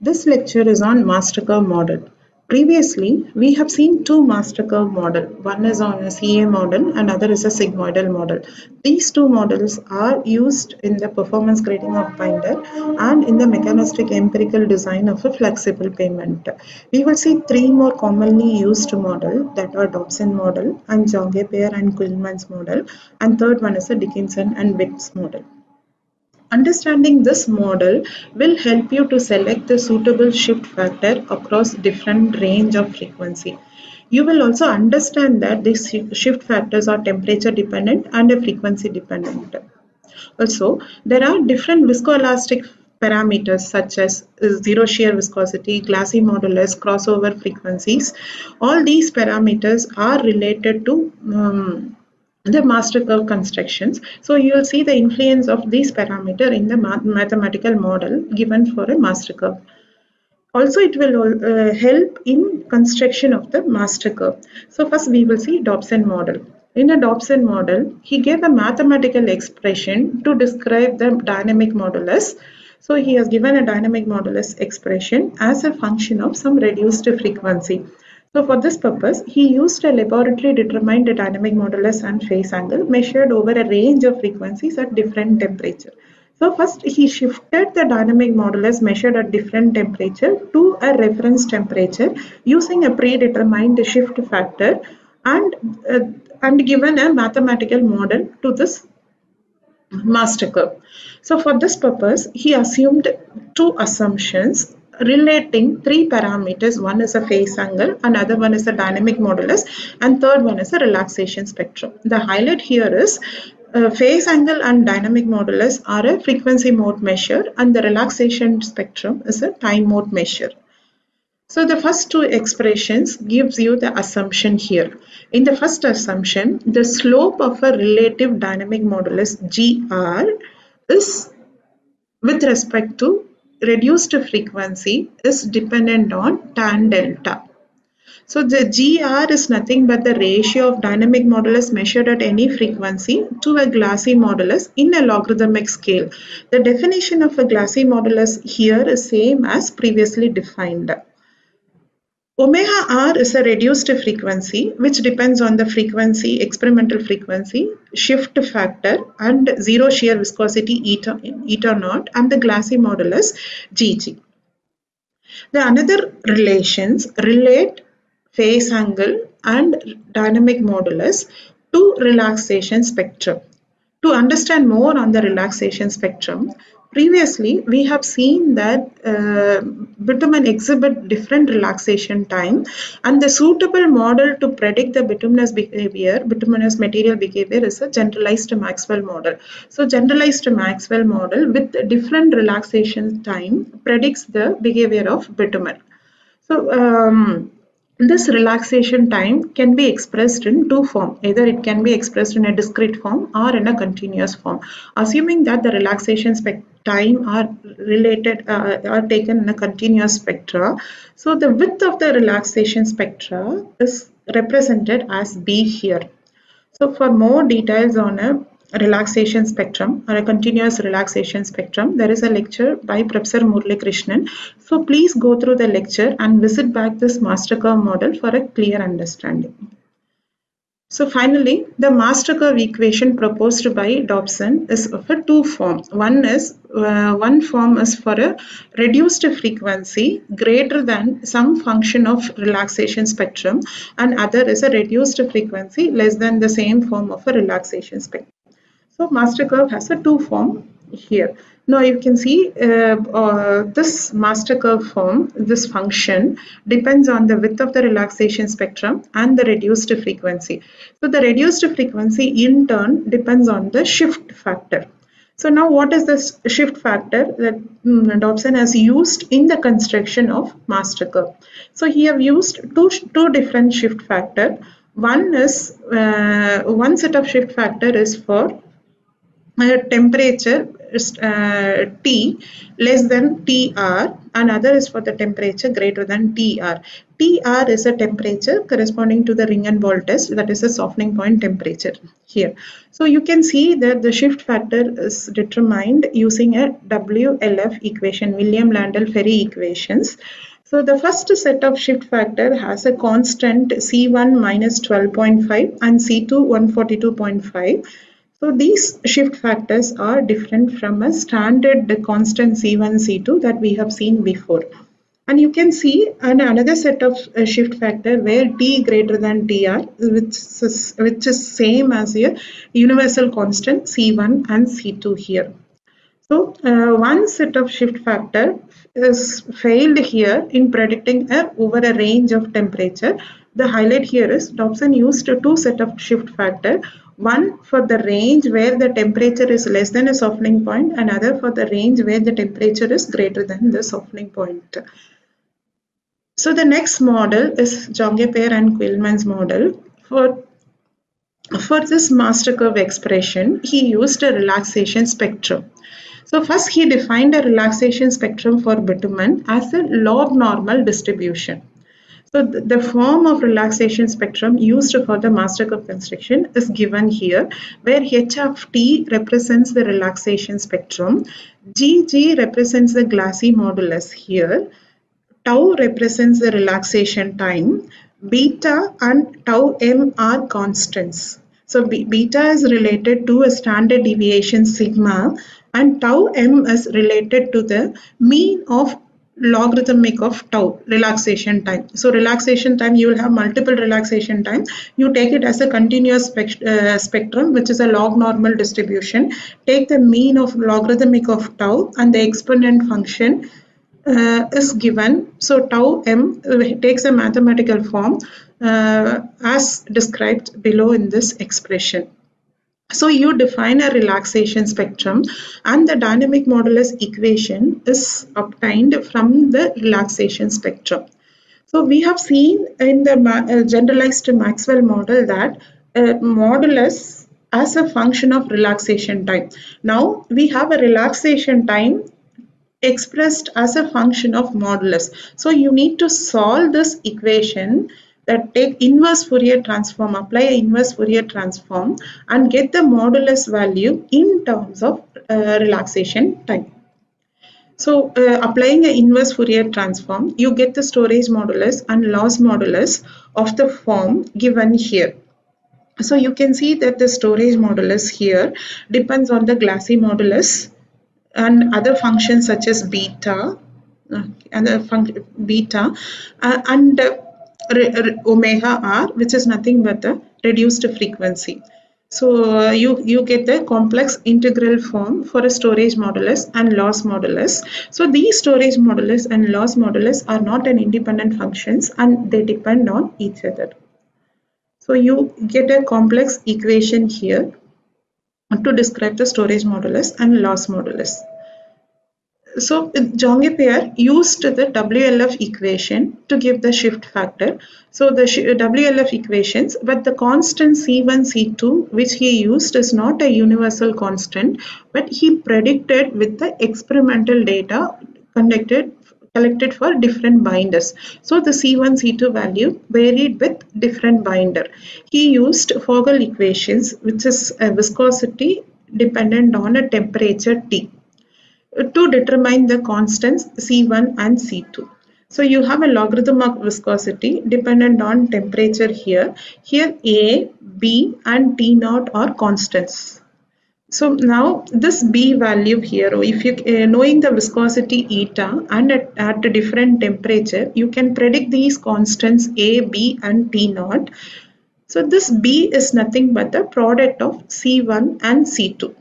This lecture is on master curve model. Previously, we have seen two master curve model. One is on a CA model another is a sigmoidal model. These two models are used in the performance grading of binder and in the mechanistic empirical design of a flexible pavement. We will see three more commonly used model that are Dobson model and Jongepier and Kuilman's model and third one is a Dickinson and Witt's model. Understanding this model will help you to select the suitable shift factor across different range of frequency. You will also understand that these shift factors are temperature dependent and frequency dependent. Also, there are different viscoelastic parameters such as zero shear viscosity, glassy modulus, crossover frequencies. All these parameters are related to um, the master curve constructions. So you will see the influence of these parameter in the mathematical model given for a master curve. Also, it will uh, help in construction of the master curve. So first we will see Dobson model. In a Dobson model, he gave a mathematical expression to describe the dynamic modulus. So he has given a dynamic modulus expression as a function of some reduced frequency. So for this purpose, he used a laboratory determined dynamic modulus and phase angle measured over a range of frequencies at different temperature. So first he shifted the dynamic modulus measured at different temperature to a reference temperature using a predetermined shift factor and, uh, and given a mathematical model to this master curve. So for this purpose, he assumed two assumptions relating three parameters. One is a phase angle, another one is a dynamic modulus, and third one is a relaxation spectrum. The highlight here is uh, phase angle and dynamic modulus are a frequency mode measure and the relaxation spectrum is a time mode measure. So the first two expressions gives you the assumption here. In the first assumption, the slope of a relative dynamic modulus GR is with respect to reduced frequency is dependent on tan delta. So the GR is nothing but the ratio of dynamic modulus measured at any frequency to a glassy modulus in a logarithmic scale. The definition of a glassy modulus here is same as previously defined. Omega r is a reduced frequency which depends on the frequency, experimental frequency, shift factor and zero shear viscosity eta, eta naught and the glassy modulus Gg. The another relations relate phase angle and dynamic modulus to relaxation spectrum. To understand more on the relaxation spectrum, Previously, we have seen that uh, bitumen exhibit different relaxation time and the suitable model to predict the bituminous behavior, bituminous material behavior is a generalized Maxwell model. So generalized Maxwell model with different relaxation time predicts the behavior of bitumen. So um, this relaxation time can be expressed in two forms. Either it can be expressed in a discrete form or in a continuous form. Assuming that the relaxation time are related, uh, are taken in a continuous spectra. So the width of the relaxation spectra is represented as B here. So for more details on a relaxation spectrum or a continuous relaxation spectrum there is a lecture by Professor Murali Krishnan so please go through the lecture and visit back this master curve model for a clear understanding so finally the master curve equation proposed by Dobson is of a two form one is uh, one form is for a reduced frequency greater than some function of relaxation spectrum and other is a reduced frequency less than the same form of a relaxation spectrum so master curve has a two form here. Now you can see uh, uh, this master curve form, this function depends on the width of the relaxation spectrum and the reduced frequency. So the reduced frequency in turn depends on the shift factor. So now what is this shift factor that um, Dobson has used in the construction of master curve? So he have used two, two different shift factor. One is, uh, one set of shift factor is for temperature uh, T less than TR Another is for the temperature greater than TR. TR is a temperature corresponding to the ring and ball test that is a softening point temperature here. So you can see that the shift factor is determined using a WLF equation, William Landel Ferry equations. So the first set of shift factor has a constant C1 minus 12.5 and C2 142.5. So these shift factors are different from a standard constant C1, C2 that we have seen before. And you can see an, another set of uh, shift factor where T greater than TR, which is, which is same as a universal constant C1 and C2 here. So uh, one set of shift factor is failed here in predicting a, over a range of temperature. The highlight here is Dobson used two set of shift factor. One for the range where the temperature is less than a softening point, another for the range where the temperature is greater than the softening point. So the next model is Jongepier and Kuilman's model. For, for this master curve expression, he used a relaxation spectrum. So first he defined a relaxation spectrum for bitumen as a log normal distribution. So the form of relaxation spectrum used for the master curve construction is given here where h of t represents the relaxation spectrum, gg represents the glassy modulus here, tau represents the relaxation time, beta and tau m are constants. So beta is related to a standard deviation sigma and tau m is related to the mean of logarithmic of tau relaxation time. So relaxation time you will have multiple relaxation time. You take it as a continuous spect uh, spectrum which is a log normal distribution. Take the mean of logarithmic of tau and the exponent function uh, is given. So tau m takes a mathematical form uh, as described below in this expression so you define a relaxation spectrum and the dynamic modulus equation is obtained from the relaxation spectrum. So we have seen in the uh, generalized Maxwell model that uh, modulus as a function of relaxation time. Now we have a relaxation time expressed as a function of modulus. So you need to solve this equation that take inverse Fourier transform, apply inverse Fourier transform and get the modulus value in terms of uh, relaxation time. So uh, applying an inverse Fourier transform, you get the storage modulus and loss modulus of the form given here. So you can see that the storage modulus here depends on the glassy modulus and other functions such as beta uh, and the function beta uh, and uh, omega r which is nothing but the reduced frequency. So uh, you, you get the complex integral form for a storage modulus and loss modulus. So these storage modulus and loss modulus are not an independent functions and they depend on each other. So you get a complex equation here to describe the storage modulus and loss modulus. So uh, Jongepier used the WLF equation to give the shift factor. So the uh, WLF equations, but the constant C1, C2, which he used is not a universal constant, but he predicted with the experimental data conducted collected for different binders. So the C1, C2 value varied with different binder. He used Vogel equations, which is a viscosity dependent on a temperature T to determine the constants C1 and C2. So you have a logarithm of viscosity dependent on temperature here. Here A, B and T naught are constants. So now this B value here, if you uh, knowing the viscosity eta and at, at a different temperature, you can predict these constants A, B and T naught. So this B is nothing but the product of C1 and C2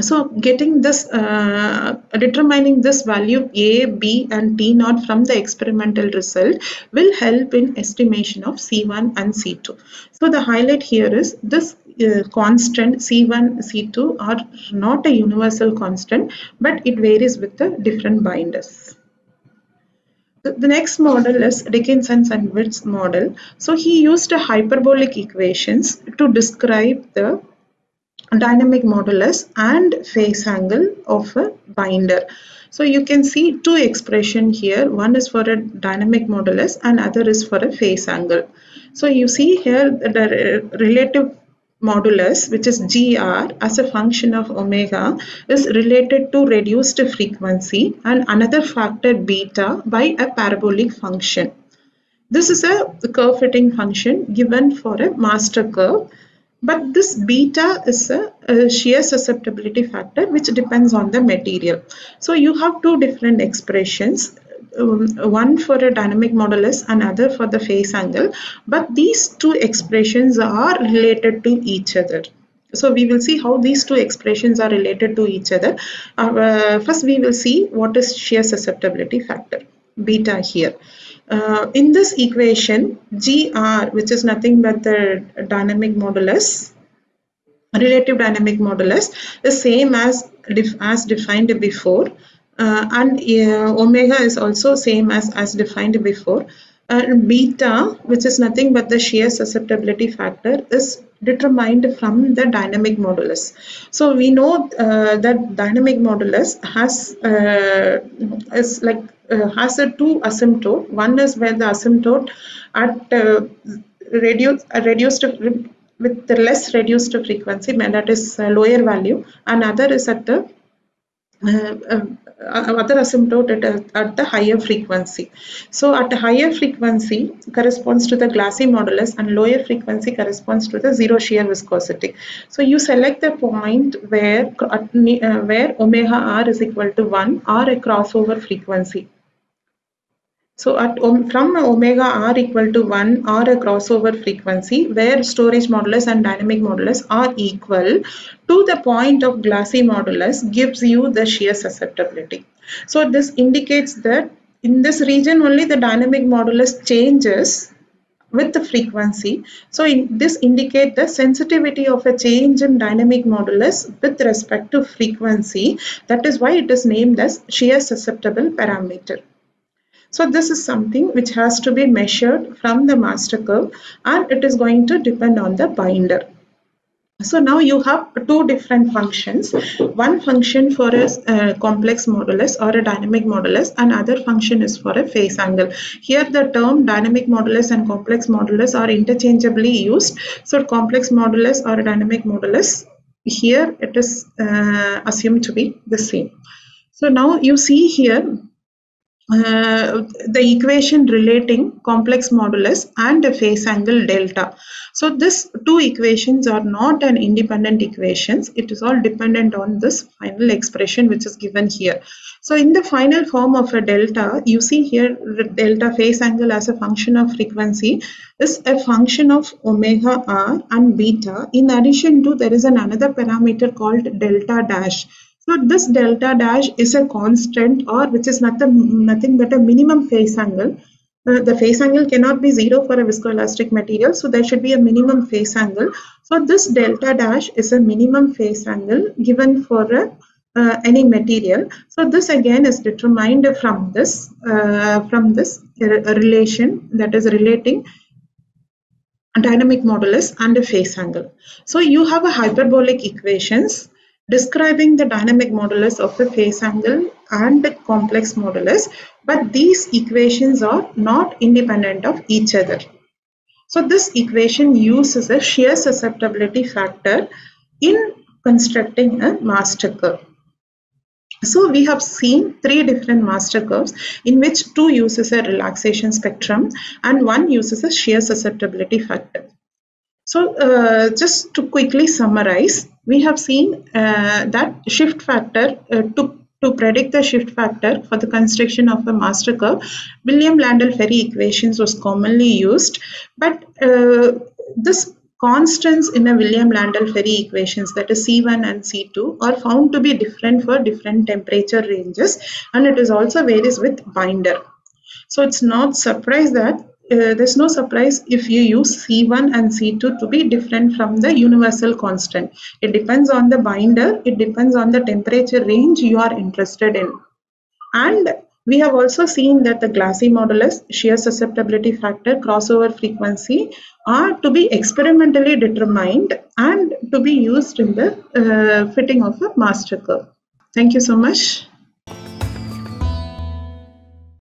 so getting this uh, determining this value a b and t naught from the experimental result will help in estimation of c1 and c2 so the highlight here is this uh, constant c1 c2 are not a universal constant but it varies with the different binders the next model is Dickinson and Witts model. So he used hyperbolic equations to describe the dynamic modulus and phase angle of a binder. So you can see two expression here. One is for a dynamic modulus and other is for a phase angle. So you see here the relative modulus which is gr as a function of omega is related to reduced frequency and another factor beta by a parabolic function. This is a curve fitting function given for a master curve but this beta is a, a, shear susceptibility factor which depends on the material. So you have two different expressions, um, one for a dynamic modulus and other for the phase angle. But these two expressions are related to each other. So we will see how these two expressions are related to each other. Uh, first we will see what is shear susceptibility factor, beta here. Uh, in this equation, GR, which is nothing but the dynamic modulus, relative dynamic modulus, is the same as, as defined before. Uh, and uh, omega is also same as, as defined before. And beta, which is nothing but the shear susceptibility factor, is determined from the dynamic modulus. So we know uh, that dynamic modulus has uh, is like uh, has a two asymptote. One is where the asymptote at uh, reduce, uh, reduced with the less reduced frequency, that is lower value, Another is at the uh, uh, other asymptote at, at, the higher frequency. So at a higher frequency corresponds to the glassy modulus and lower frequency corresponds to the zero shear viscosity. So you select the point where, uh, where omega r is equal to 1 or a crossover frequency. So at from omega r equal to 1 or a crossover frequency where storage modulus and dynamic modulus are equal to the point of glassy modulus gives you the shear susceptibility. So this indicates that in this region only the dynamic modulus changes with the frequency. So in, this indicate the sensitivity of a change in dynamic modulus with respect to frequency. That is why it is named as shear susceptible parameter. So this is something which has to be measured from the master curve and it is going to depend on the binder. So now you have two different functions. One function for a uh, complex modulus or a dynamic modulus and other function is for a phase angle. Here the term dynamic modulus and complex modulus are interchangeably used. So complex modulus or a dynamic modulus here it is uh, assumed to be the same. So now you see here uh, the equation relating complex modulus and the phase angle delta. So this two equations are not an independent equations. It is all dependent on this final expression which is given here. So in the final form of a delta, you see here delta phase angle as a function of frequency is a function of omega r and beta. In addition to there is an another parameter called delta dash so this delta dash is a constant or which is nothing, nothing but a minimum phase angle. Uh, the phase angle cannot be zero for a viscoelastic material. So there should be a minimum phase angle. So this delta dash is a minimum phase angle given for a, uh, any material. So this again is determined from this uh, from this relation that is relating dynamic modulus and a phase angle. So you have a hyperbolic equations describing the dynamic modulus of the phase angle and the complex modulus, but these equations are not independent of each other. So this equation uses a shear susceptibility factor in constructing a master curve. So we have seen three different master curves in which two uses a relaxation spectrum and one uses a shear susceptibility factor. So uh, just to quickly summarize, we have seen uh, that shift factor uh, to to predict the shift factor for the construction of a master curve, William-Landel-Ferry equations was commonly used, but uh, this constants in a William-Landel-Ferry equations that is C1 and C2 are found to be different for different temperature ranges and it is also varies with binder. So it's not surprise that uh, there's no surprise if you use C1 and C2 to be different from the universal constant. It depends on the binder, it depends on the temperature range you are interested in. And We have also seen that the glassy modulus, shear susceptibility factor, crossover frequency are to be experimentally determined and to be used in the uh, fitting of a master curve. Thank you so much.